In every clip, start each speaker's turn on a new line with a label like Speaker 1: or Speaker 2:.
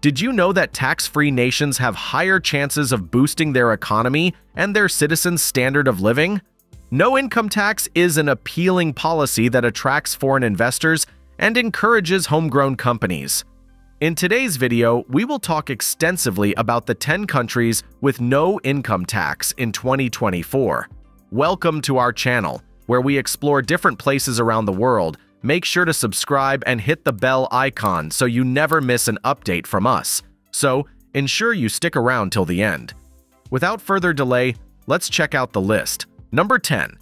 Speaker 1: Did you know that tax-free nations have higher chances of boosting their economy and their citizens' standard of living? No income tax is an appealing policy that attracts foreign investors and encourages homegrown companies. In today's video, we will talk extensively about the 10 countries with no income tax in 2024. Welcome to our channel, where we explore different places around the world. Make sure to subscribe and hit the bell icon so you never miss an update from us. So, ensure you stick around till the end. Without further delay, let's check out the list. Number 10.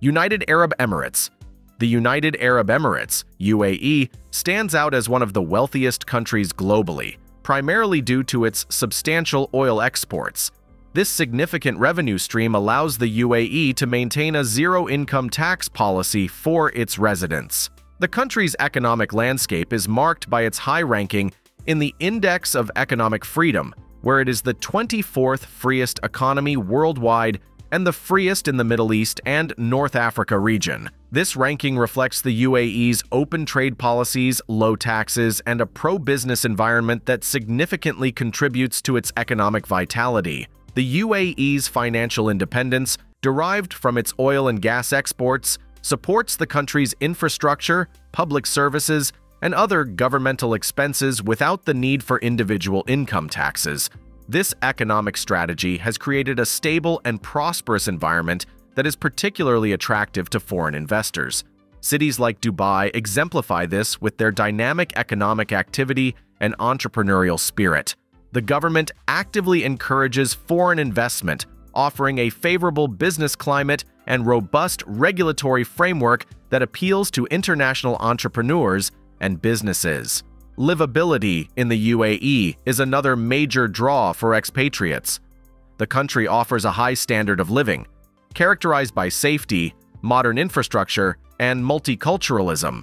Speaker 1: United Arab Emirates. The United Arab Emirates, UAE, stands out as one of the wealthiest countries globally, primarily due to its substantial oil exports. This significant revenue stream allows the UAE to maintain a zero-income tax policy for its residents. The country's economic landscape is marked by its high ranking in the Index of Economic Freedom, where it is the 24th freest economy worldwide and the freest in the Middle East and North Africa region. This ranking reflects the UAE's open trade policies, low taxes, and a pro-business environment that significantly contributes to its economic vitality. The UAE's financial independence, derived from its oil and gas exports, supports the country's infrastructure, public services, and other governmental expenses without the need for individual income taxes. This economic strategy has created a stable and prosperous environment that is particularly attractive to foreign investors. Cities like Dubai exemplify this with their dynamic economic activity and entrepreneurial spirit. The government actively encourages foreign investment, offering a favorable business climate and robust regulatory framework that appeals to international entrepreneurs and businesses. Livability in the UAE is another major draw for expatriates. The country offers a high standard of living, characterized by safety, modern infrastructure, and multiculturalism.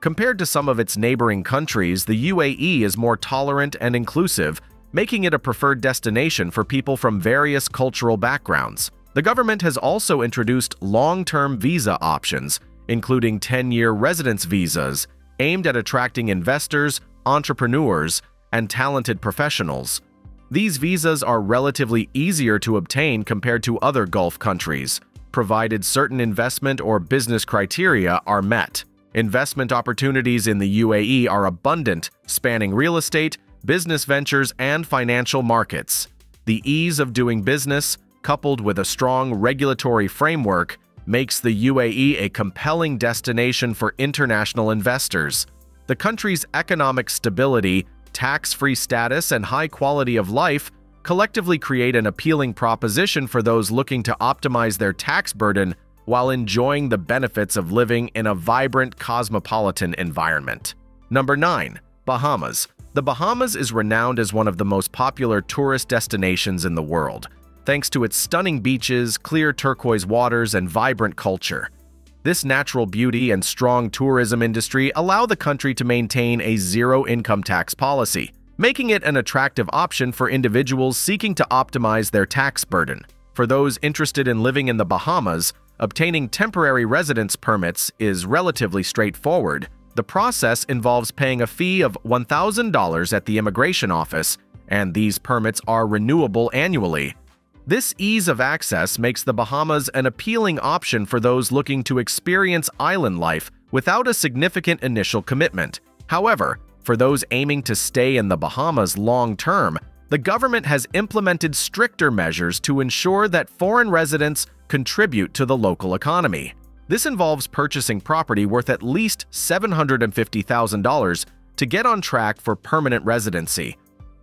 Speaker 1: Compared to some of its neighboring countries, the UAE is more tolerant and inclusive, making it a preferred destination for people from various cultural backgrounds. The government has also introduced long-term visa options, including 10-year residence visas aimed at attracting investors, entrepreneurs, and talented professionals. These visas are relatively easier to obtain compared to other Gulf countries, provided certain investment or business criteria are met. Investment opportunities in the UAE are abundant, spanning real estate, business ventures, and financial markets. The ease of doing business, coupled with a strong regulatory framework, makes the UAE a compelling destination for international investors. The country's economic stability, tax-free status, and high quality of life collectively create an appealing proposition for those looking to optimize their tax burden while enjoying the benefits of living in a vibrant cosmopolitan environment. Number 9. Bahamas. The Bahamas is renowned as one of the most popular tourist destinations in the world thanks to its stunning beaches, clear turquoise waters, and vibrant culture. This natural beauty and strong tourism industry allow the country to maintain a zero income tax policy, making it an attractive option for individuals seeking to optimize their tax burden. For those interested in living in the Bahamas, obtaining temporary residence permits is relatively straightforward. The process involves paying a fee of $1,000 at the immigration office, and these permits are renewable annually. This ease of access makes the Bahamas an appealing option for those looking to experience island life without a significant initial commitment. However, for those aiming to stay in the Bahamas long term, the government has implemented stricter measures to ensure that foreign residents contribute to the local economy. This involves purchasing property worth at least $750,000 to get on track for permanent residency.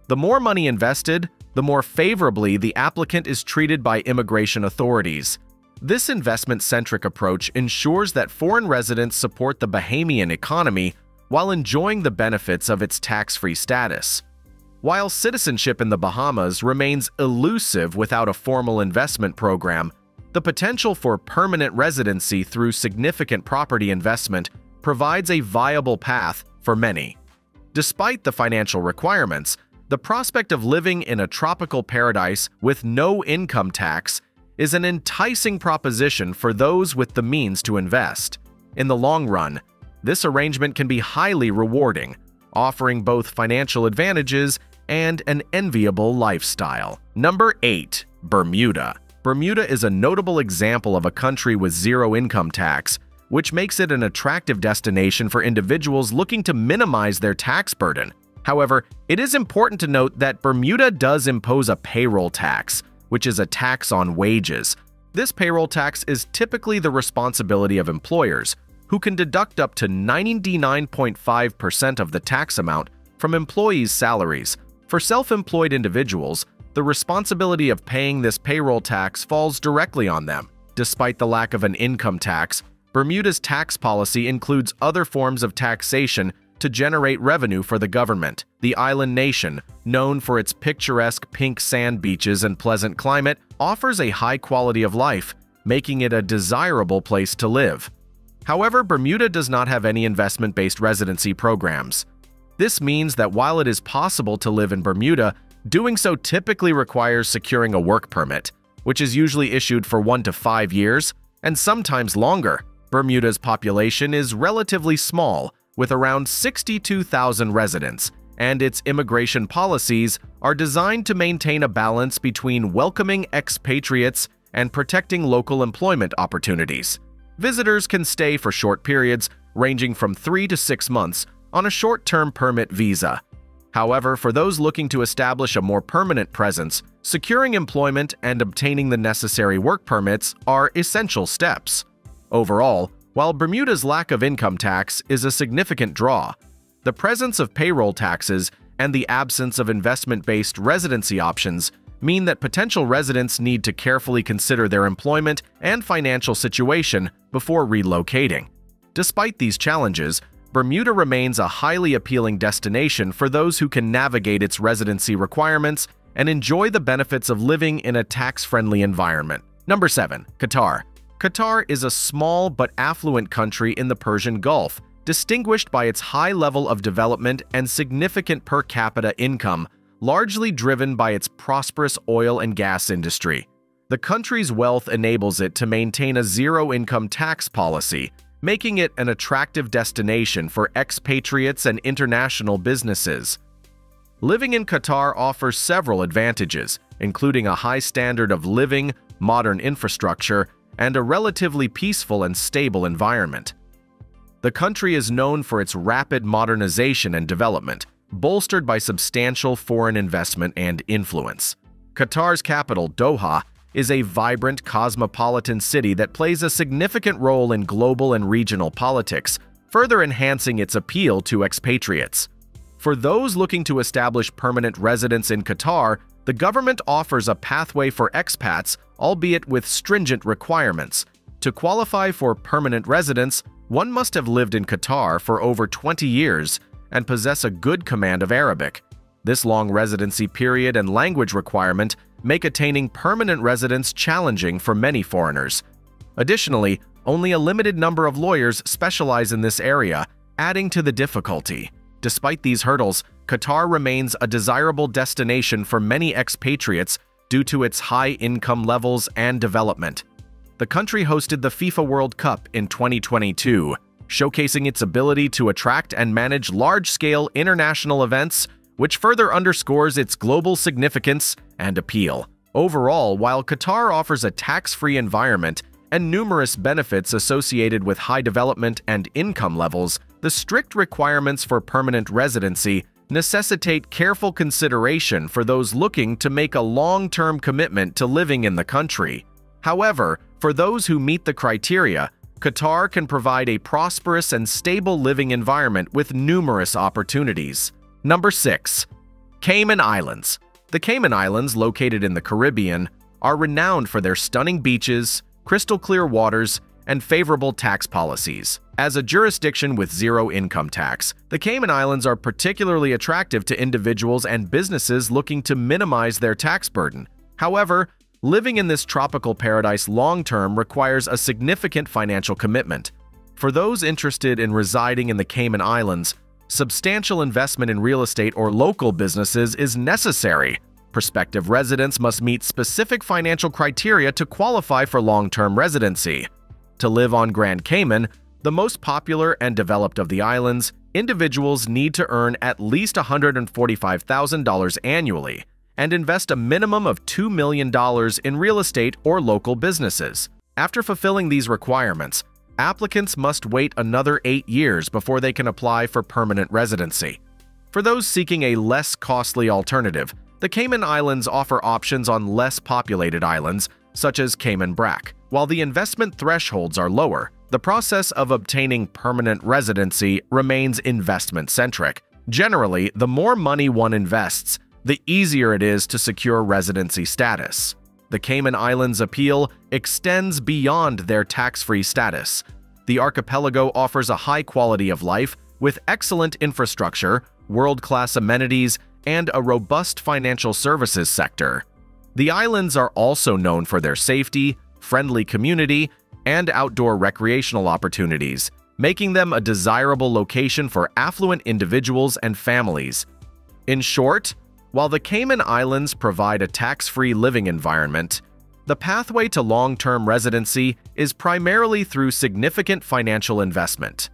Speaker 1: The more money invested, the more favorably the applicant is treated by immigration authorities. This investment-centric approach ensures that foreign residents support the Bahamian economy while enjoying the benefits of its tax-free status. While citizenship in the Bahamas remains elusive without a formal investment program, the potential for permanent residency through significant property investment provides a viable path for many. Despite the financial requirements, the prospect of living in a tropical paradise with no income tax is an enticing proposition for those with the means to invest. In the long run, this arrangement can be highly rewarding, offering both financial advantages and an enviable lifestyle. Number 8. Bermuda. Bermuda is a notable example of a country with zero income tax, which makes it an attractive destination for individuals looking to minimize their tax burden. However, it is important to note that Bermuda does impose a payroll tax, which is a tax on wages. This payroll tax is typically the responsibility of employers, who can deduct up to 99.5% of the tax amount from employees' salaries. For self-employed individuals, the responsibility of paying this payroll tax falls directly on them. Despite the lack of an income tax, Bermuda's tax policy includes other forms of taxation to generate revenue for the government. The island nation, known for its picturesque pink sand beaches and pleasant climate, offers a high quality of life, making it a desirable place to live. However, Bermuda does not have any investment-based residency programs. This means that while it is possible to live in Bermuda, doing so typically requires securing a work permit, which is usually issued for one to five years, and sometimes longer. Bermuda's population is relatively small, with around 62,000 residents, and its immigration policies are designed to maintain a balance between welcoming expatriates and protecting local employment opportunities. Visitors can stay for short periods, ranging from three to six months, on a short-term permit visa. However, for those looking to establish a more permanent presence, securing employment and obtaining the necessary work permits are essential steps. Overall, while Bermuda's lack of income tax is a significant draw, the presence of payroll taxes and the absence of investment-based residency options mean that potential residents need to carefully consider their employment and financial situation before relocating. Despite these challenges, Bermuda remains a highly appealing destination for those who can navigate its residency requirements and enjoy the benefits of living in a tax-friendly environment. Number 7. Qatar Qatar is a small but affluent country in the Persian Gulf, distinguished by its high level of development and significant per capita income, largely driven by its prosperous oil and gas industry. The country's wealth enables it to maintain a zero-income tax policy, making it an attractive destination for expatriates and international businesses. Living in Qatar offers several advantages, including a high standard of living, modern infrastructure, and a relatively peaceful and stable environment. The country is known for its rapid modernization and development, bolstered by substantial foreign investment and influence. Qatar's capital, Doha, is a vibrant cosmopolitan city that plays a significant role in global and regional politics, further enhancing its appeal to expatriates. For those looking to establish permanent residence in Qatar, the government offers a pathway for expats, albeit with stringent requirements. To qualify for permanent residence, one must have lived in Qatar for over 20 years and possess a good command of Arabic. This long residency period and language requirement make attaining permanent residence challenging for many foreigners. Additionally, only a limited number of lawyers specialize in this area, adding to the difficulty. Despite these hurdles, Qatar remains a desirable destination for many expatriates due to its high income levels and development. The country hosted the FIFA World Cup in 2022, showcasing its ability to attract and manage large-scale international events which further underscores its global significance and appeal. Overall, while Qatar offers a tax-free environment and numerous benefits associated with high development and income levels, the strict requirements for permanent residency necessitate careful consideration for those looking to make a long-term commitment to living in the country. However, for those who meet the criteria, Qatar can provide a prosperous and stable living environment with numerous opportunities. Number 6. Cayman Islands The Cayman Islands, located in the Caribbean, are renowned for their stunning beaches, crystal clear waters, and favorable tax policies. As a jurisdiction with zero income tax, the Cayman Islands are particularly attractive to individuals and businesses looking to minimize their tax burden. However, living in this tropical paradise long-term requires a significant financial commitment. For those interested in residing in the Cayman Islands, substantial investment in real estate or local businesses is necessary. Prospective residents must meet specific financial criteria to qualify for long-term residency. To live on Grand Cayman, the most popular and developed of the islands, individuals need to earn at least $145,000 annually and invest a minimum of $2 million in real estate or local businesses. After fulfilling these requirements, applicants must wait another eight years before they can apply for permanent residency. For those seeking a less costly alternative, the Cayman Islands offer options on less populated islands, such as Cayman Brac. While the investment thresholds are lower, the process of obtaining permanent residency remains investment-centric. Generally, the more money one invests, the easier it is to secure residency status. The Cayman Islands appeal extends beyond their tax-free status. The archipelago offers a high quality of life with excellent infrastructure, world-class amenities, and a robust financial services sector. The islands are also known for their safety, friendly community, and outdoor recreational opportunities, making them a desirable location for affluent individuals and families. In short, while the Cayman Islands provide a tax-free living environment, the pathway to long-term residency is primarily through significant financial investment.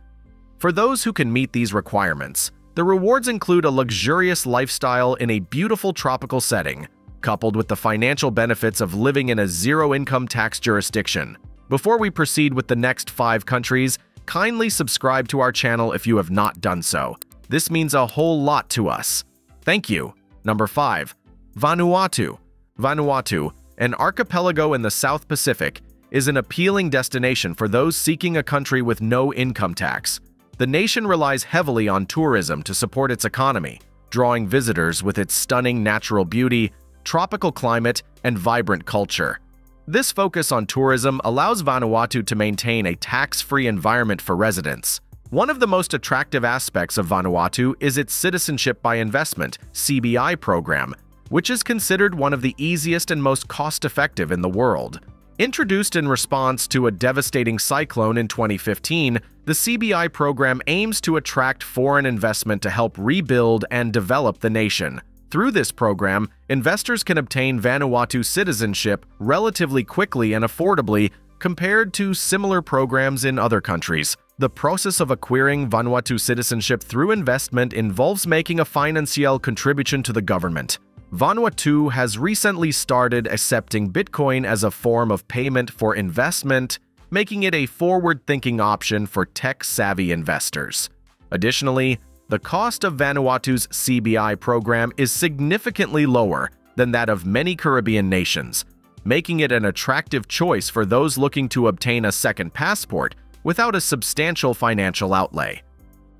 Speaker 1: For those who can meet these requirements, the rewards include a luxurious lifestyle in a beautiful tropical setting, coupled with the financial benefits of living in a zero-income tax jurisdiction. Before we proceed with the next five countries, kindly subscribe to our channel if you have not done so. This means a whole lot to us. Thank you. Number 5. Vanuatu. Vanuatu, an archipelago in the South Pacific, is an appealing destination for those seeking a country with no income tax. The nation relies heavily on tourism to support its economy, drawing visitors with its stunning natural beauty, tropical climate, and vibrant culture. This focus on tourism allows Vanuatu to maintain a tax-free environment for residents. One of the most attractive aspects of Vanuatu is its Citizenship by Investment CBI program, which is considered one of the easiest and most cost-effective in the world. Introduced in response to a devastating cyclone in 2015, the CBI program aims to attract foreign investment to help rebuild and develop the nation. Through this program, investors can obtain Vanuatu citizenship relatively quickly and affordably compared to similar programs in other countries. The process of acquiring Vanuatu citizenship through investment involves making a financial contribution to the government. Vanuatu has recently started accepting Bitcoin as a form of payment for investment, making it a forward-thinking option for tech-savvy investors. Additionally, the cost of Vanuatu's CBI program is significantly lower than that of many Caribbean nations, making it an attractive choice for those looking to obtain a second passport without a substantial financial outlay.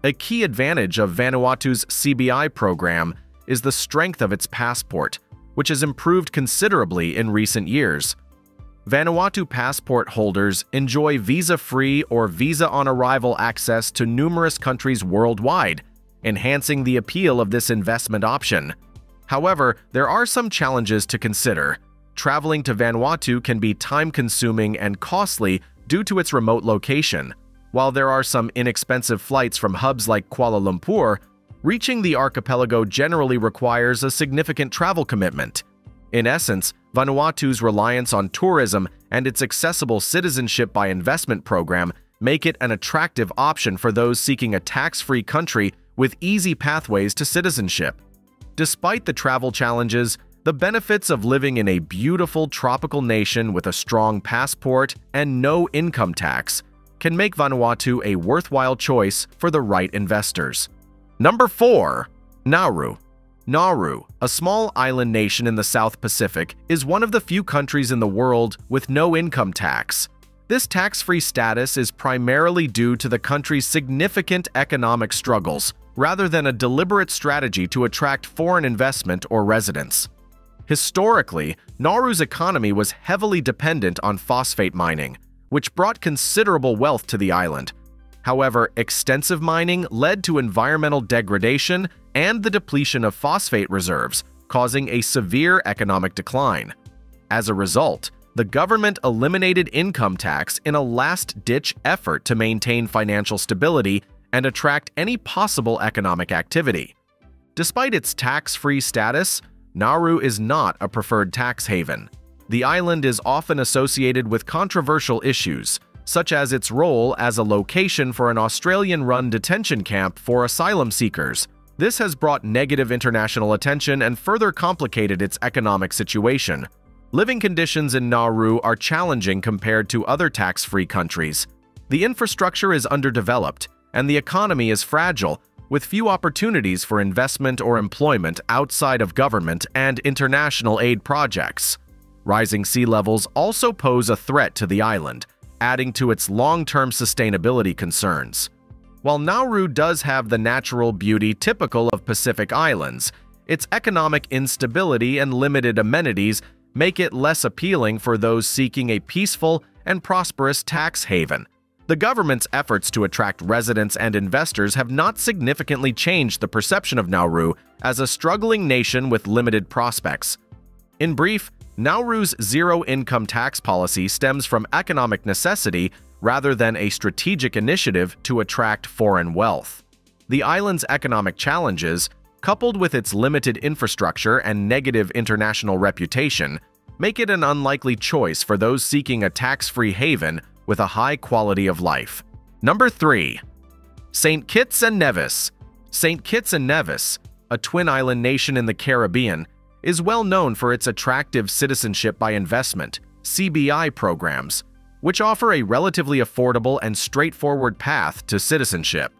Speaker 1: A key advantage of Vanuatu's CBI program is the strength of its passport, which has improved considerably in recent years. Vanuatu passport holders enjoy visa-free or visa-on-arrival access to numerous countries worldwide, enhancing the appeal of this investment option. However, there are some challenges to consider. Traveling to Vanuatu can be time-consuming and costly due to its remote location. While there are some inexpensive flights from hubs like Kuala Lumpur, reaching the archipelago generally requires a significant travel commitment. In essence, Vanuatu's reliance on tourism and its accessible citizenship by investment program make it an attractive option for those seeking a tax-free country with easy pathways to citizenship. Despite the travel challenges, the benefits of living in a beautiful tropical nation with a strong passport and no income tax can make Vanuatu a worthwhile choice for the right investors. Number 4. Nauru Nauru, a small island nation in the South Pacific, is one of the few countries in the world with no income tax. This tax-free status is primarily due to the country's significant economic struggles, rather than a deliberate strategy to attract foreign investment or residents. Historically, Nauru's economy was heavily dependent on phosphate mining, which brought considerable wealth to the island. However, extensive mining led to environmental degradation and the depletion of phosphate reserves, causing a severe economic decline. As a result, the government eliminated income tax in a last-ditch effort to maintain financial stability and attract any possible economic activity. Despite its tax-free status, Nauru is not a preferred tax haven. The island is often associated with controversial issues, such as its role as a location for an Australian-run detention camp for asylum seekers. This has brought negative international attention and further complicated its economic situation. Living conditions in Nauru are challenging compared to other tax-free countries. The infrastructure is underdeveloped, and the economy is fragile, with few opportunities for investment or employment outside of government and international aid projects. Rising sea levels also pose a threat to the island, adding to its long-term sustainability concerns. While Nauru does have the natural beauty typical of Pacific islands, its economic instability and limited amenities make it less appealing for those seeking a peaceful and prosperous tax haven. The government's efforts to attract residents and investors have not significantly changed the perception of Nauru as a struggling nation with limited prospects. In brief, Nauru's zero-income tax policy stems from economic necessity rather than a strategic initiative to attract foreign wealth. The island's economic challenges, coupled with its limited infrastructure and negative international reputation, make it an unlikely choice for those seeking a tax-free haven with a high quality of life. Number 3. St. Kitts and Nevis St. Kitts and Nevis, a twin island nation in the Caribbean, is well known for its attractive citizenship by investment CBI programs, which offer a relatively affordable and straightforward path to citizenship.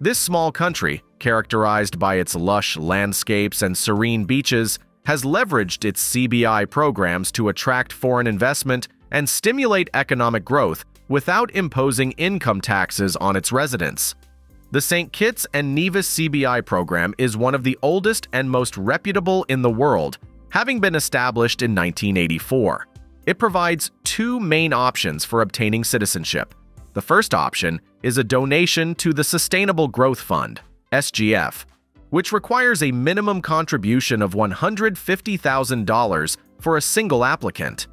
Speaker 1: This small country, characterized by its lush landscapes and serene beaches, has leveraged its CBI programs to attract foreign investment and stimulate economic growth without imposing income taxes on its residents. The St. Kitts and Nevis CBI program is one of the oldest and most reputable in the world, having been established in 1984. It provides two main options for obtaining citizenship. The first option is a donation to the Sustainable Growth Fund, SGF, which requires a minimum contribution of $150,000 for a single applicant.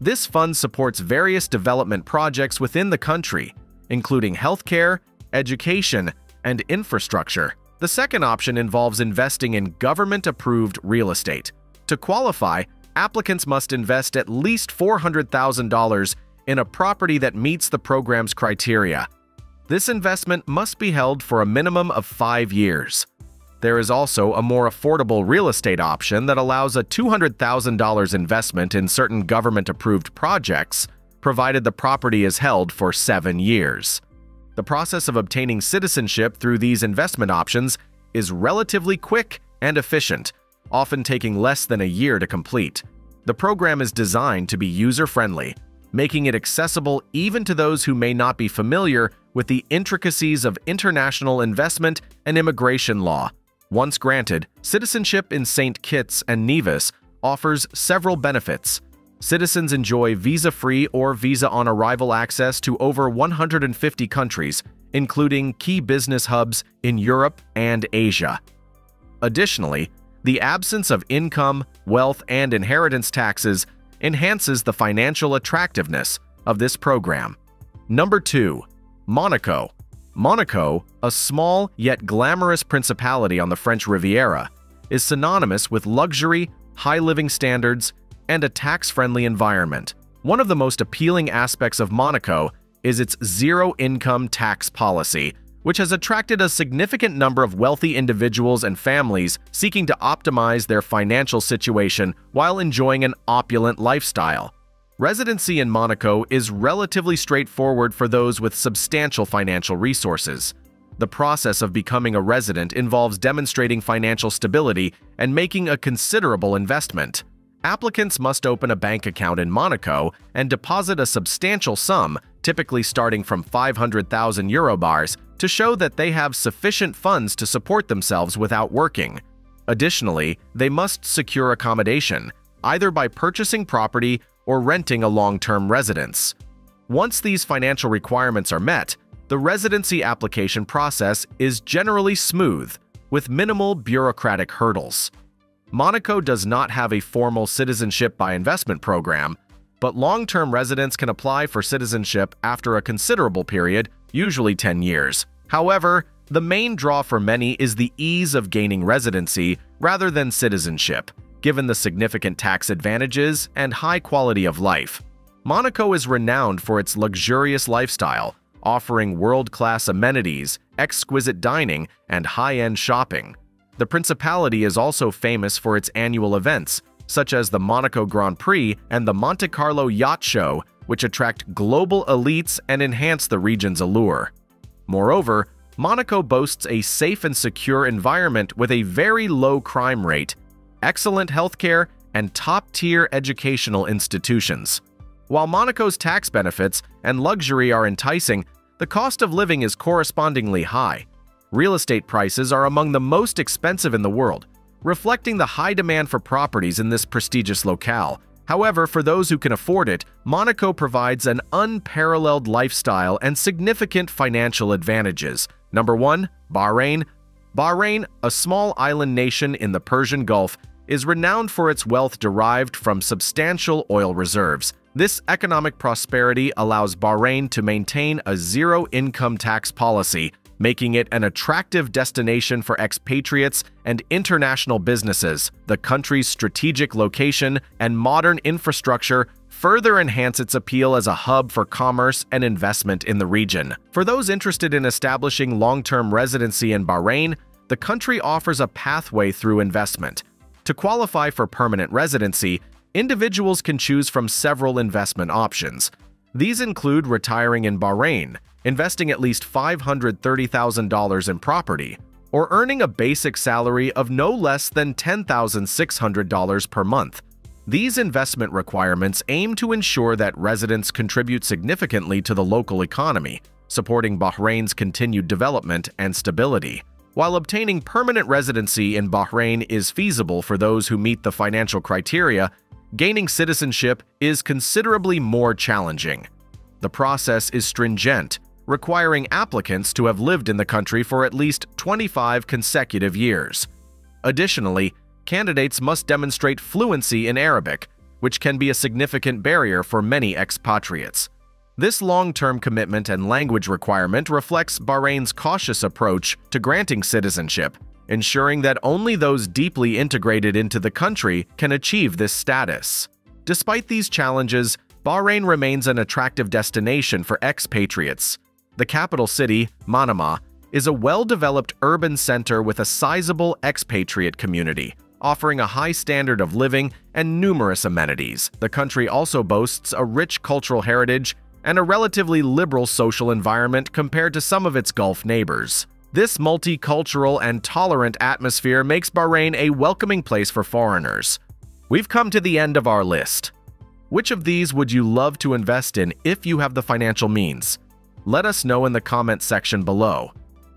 Speaker 1: This fund supports various development projects within the country, including healthcare, education, and infrastructure. The second option involves investing in government-approved real estate. To qualify, applicants must invest at least $400,000 in a property that meets the program's criteria. This investment must be held for a minimum of five years. There is also a more affordable real estate option that allows a $200,000 investment in certain government-approved projects, provided the property is held for seven years. The process of obtaining citizenship through these investment options is relatively quick and efficient, often taking less than a year to complete. The program is designed to be user-friendly, making it accessible even to those who may not be familiar with the intricacies of international investment and immigration law, once granted, citizenship in St. Kitts and Nevis offers several benefits. Citizens enjoy visa-free or visa-on-arrival access to over 150 countries, including key business hubs in Europe and Asia. Additionally, the absence of income, wealth, and inheritance taxes enhances the financial attractiveness of this program. Number 2. Monaco Monaco, a small yet glamorous principality on the French Riviera, is synonymous with luxury, high living standards, and a tax-friendly environment. One of the most appealing aspects of Monaco is its zero-income tax policy, which has attracted a significant number of wealthy individuals and families seeking to optimize their financial situation while enjoying an opulent lifestyle. Residency in Monaco is relatively straightforward for those with substantial financial resources. The process of becoming a resident involves demonstrating financial stability and making a considerable investment. Applicants must open a bank account in Monaco and deposit a substantial sum, typically starting from 500,000 euro bars, to show that they have sufficient funds to support themselves without working. Additionally, they must secure accommodation, either by purchasing property or renting a long-term residence. Once these financial requirements are met, the residency application process is generally smooth, with minimal bureaucratic hurdles. Monaco does not have a formal citizenship by investment program, but long-term residents can apply for citizenship after a considerable period, usually 10 years. However, the main draw for many is the ease of gaining residency rather than citizenship, given the significant tax advantages and high quality of life. Monaco is renowned for its luxurious lifestyle, offering world-class amenities, exquisite dining, and high-end shopping. The Principality is also famous for its annual events, such as the Monaco Grand Prix and the Monte Carlo Yacht Show, which attract global elites and enhance the region's allure. Moreover, Monaco boasts a safe and secure environment with a very low crime rate, excellent healthcare, and top-tier educational institutions. While Monaco's tax benefits and luxury are enticing, the cost of living is correspondingly high. Real estate prices are among the most expensive in the world, reflecting the high demand for properties in this prestigious locale. However, for those who can afford it, Monaco provides an unparalleled lifestyle and significant financial advantages. Number 1. Bahrain Bahrain, a small island nation in the Persian Gulf, is renowned for its wealth derived from substantial oil reserves. This economic prosperity allows Bahrain to maintain a zero income tax policy, making it an attractive destination for expatriates and international businesses. The country's strategic location and modern infrastructure further enhance its appeal as a hub for commerce and investment in the region. For those interested in establishing long-term residency in Bahrain, the country offers a pathway through investment. To qualify for permanent residency, individuals can choose from several investment options. These include retiring in Bahrain, investing at least $530,000 in property, or earning a basic salary of no less than $10,600 per month. These investment requirements aim to ensure that residents contribute significantly to the local economy, supporting Bahrain's continued development and stability. While obtaining permanent residency in Bahrain is feasible for those who meet the financial criteria, gaining citizenship is considerably more challenging. The process is stringent, requiring applicants to have lived in the country for at least 25 consecutive years. Additionally, candidates must demonstrate fluency in Arabic, which can be a significant barrier for many expatriates. This long-term commitment and language requirement reflects Bahrain's cautious approach to granting citizenship, ensuring that only those deeply integrated into the country can achieve this status. Despite these challenges, Bahrain remains an attractive destination for expatriates. The capital city, Manama, is a well-developed urban center with a sizable expatriate community, offering a high standard of living and numerous amenities. The country also boasts a rich cultural heritage and a relatively liberal social environment compared to some of its Gulf neighbors. This multicultural and tolerant atmosphere makes Bahrain a welcoming place for foreigners. We've come to the end of our list. Which of these would you love to invest in if you have the financial means? Let us know in the comment section below.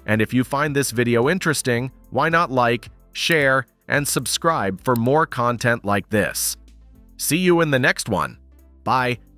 Speaker 1: And if you find this video interesting, why not like, share, and subscribe for more content like this. See you in the next one. Bye.